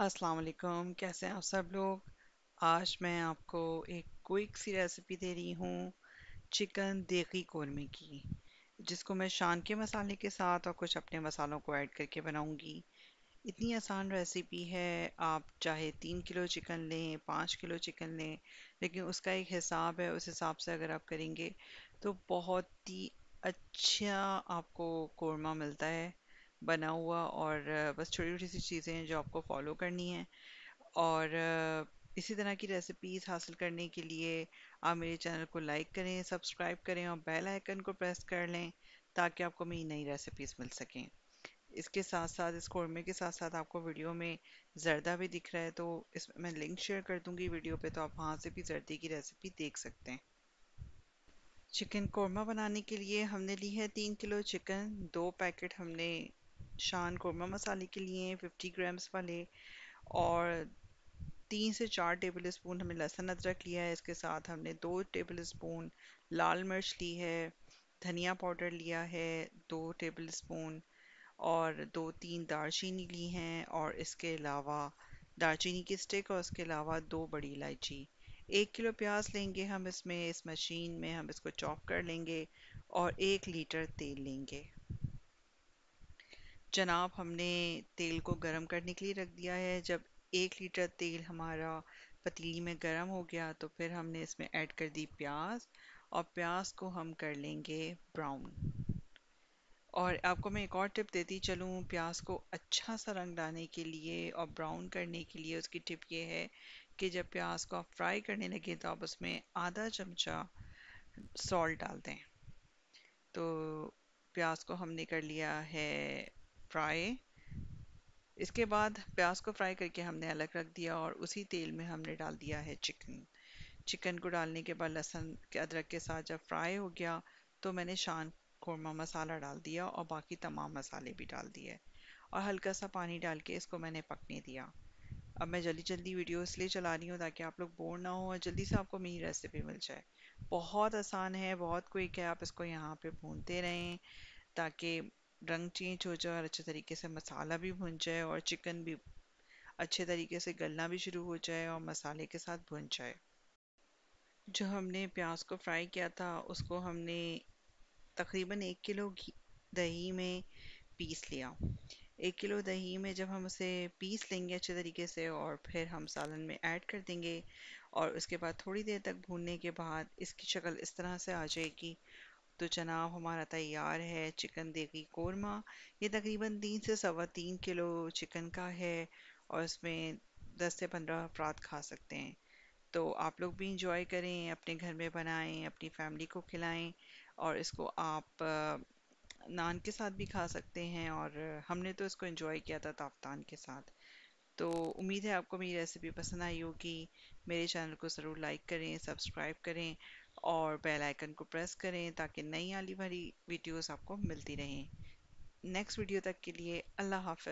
अस्सलाम वालेकुम, कैसे हैं आप सब लोग? आज मैं आपको एक क्विक सी रेसिपी दे रही हूँ चिकन देगी कौरमे की, जिसको मैं शान के मसाले के साथ और कुछ अपने मसालों को ऐड करके बनाऊँगी। इतनी आसान रेसिपी है, आप चाहे तीन किलो चिकन लें, पाँच किलो चिकन लें, लेकिन उसका एक हिसाब है, उस हिसाब से अगर आप करेंगे तो बहुत ही अच्छा आपको कौरमा मिलता है। बना हुआ और बस छोटी छोटी सी चीज़ें हैं जो आपको फॉलो करनी है। और इसी तरह की रेसिपीज़ हासिल करने के लिए आप मेरे चैनल को लाइक करें सब्सक्राइब करें और बेल आइकन को प्रेस कर लें ताकि आपको मेरी नई रेसिपीज़ मिल सकें। इसके साथ साथ, इस कौरमे के साथ साथ आपको वीडियो में जर्दा भी दिख रहा है तो इसमें मैं लिंक शेयर कर दूँगी वीडियो पे तो आप वहाँ से भी जर्दी की रेसिपी देख सकते हैं। चिकन कौरमा बनाने के लिए हमने ली है तीन किलो चिकन दो पैकेट हमने शान कौरमा मसाले के लिए 50 ग्राम्स वाले और तीन से चार टेबल स्पून हमने लहसुन अदरक लिया है, इसके साथ हमने दो टेबल स्पून लाल मिर्च ली है, धनिया पाउडर लिया है, दो टेबल स्पून और दो तीन दालचीनी ली हैं और इसके अलावा दालचीनी की स्टिक और उसके अलावा दो बड़ी इलायची। एक किलो प्याज लेंगे हम इसमें, इस मशीन में हम इसको चॉप कर लेंगे और एक लीटर तेल लेंगे। जनाब, हमने तेल को गरम करने के लिए रख दिया है। जब एक लीटर तेल हमारा पतीली में गरम हो गया तो फिर हमने इसमें ऐड कर दी प्याज और प्याज को हम कर लेंगे ब्राउन। और आपको मैं एक और टिप देती चलूँ, प्याज को अच्छा सा रंग लाने के लिए और ब्राउन करने के लिए उसकी टिप ये है कि जब प्याज को आप फ्राई करने लगे तो आप उसमें आधा चमचा सॉल्ट डाल दें। तो प्याज को हमने कर लिया है फ्राई इसके बाद प्याज को फ्राई करके हमने अलग रख दिया और उसी तेल में हमने डाल दिया है चिकन चिकन को डालने के बाद लहसुन के अदरक के साथ जब फ्राई हो गया तो मैंने शान कौरमा मसाला डाल दिया और बाकी तमाम मसाले भी डाल दिए. और हल्का सा पानी डाल के इसको मैंने पकने दिया. अब मैं जल्दी जल्दी वीडियो इसलिए चला रही हूँ ताकि आप लोग बोर ना हो और जल्दी से आपको मेरी रेसिपी मिल जाए. बहुत आसान है, बहुत क्विक है, आप इसको यहाँ पे भूनते रहें ताकि रंग चेंज हो जाए और अच्छे तरीके से मसाला भी भुन जाए और चिकन भी अच्छे तरीके से गलना भी शुरू हो जाए और मसाले के साथ भुन जाए। जो हमने प्याज को फ्राई किया था, उसको हमने तकरीबन एक किलो दही में पीस लिया। एक किलो दही में जब हम उसे पीस लेंगे अच्छे तरीके से और फिर हम सालन में ऐड कर देंगे और उसके बाद थोड़ी देर तक भूनने के बाद इसकी शक्ल इस तरह से आ जाएगी तो जनाब हमारा तैयार है, चिकन देगी कौरमा। ये तकरीबन तीन से सवा तीन किलो चिकन का है और इसमें दस से पंद्रह अफराद खा सकते हैं। तो आप लोग भी इंजॉय करें, अपने घर में बनाएँ, अपनी फैमिली को खिलाएँ और इसको आप नान के साथ भी खा सकते हैं और हमने तो इसको एंजॉय किया था ताफ्तान के साथ। तो उम्मीद है आपको मेरी रेसिपी पसंद आई होगी। मेरे चैनल को ज़रूर लाइक करें सब्सक्राइब करें और बेल आइकन को प्रेस करें ताकि नई आली भरी वीडियोस आपको मिलती रहें। नेक्स्ट वीडियो तक के लिए अल्लाह हाफ़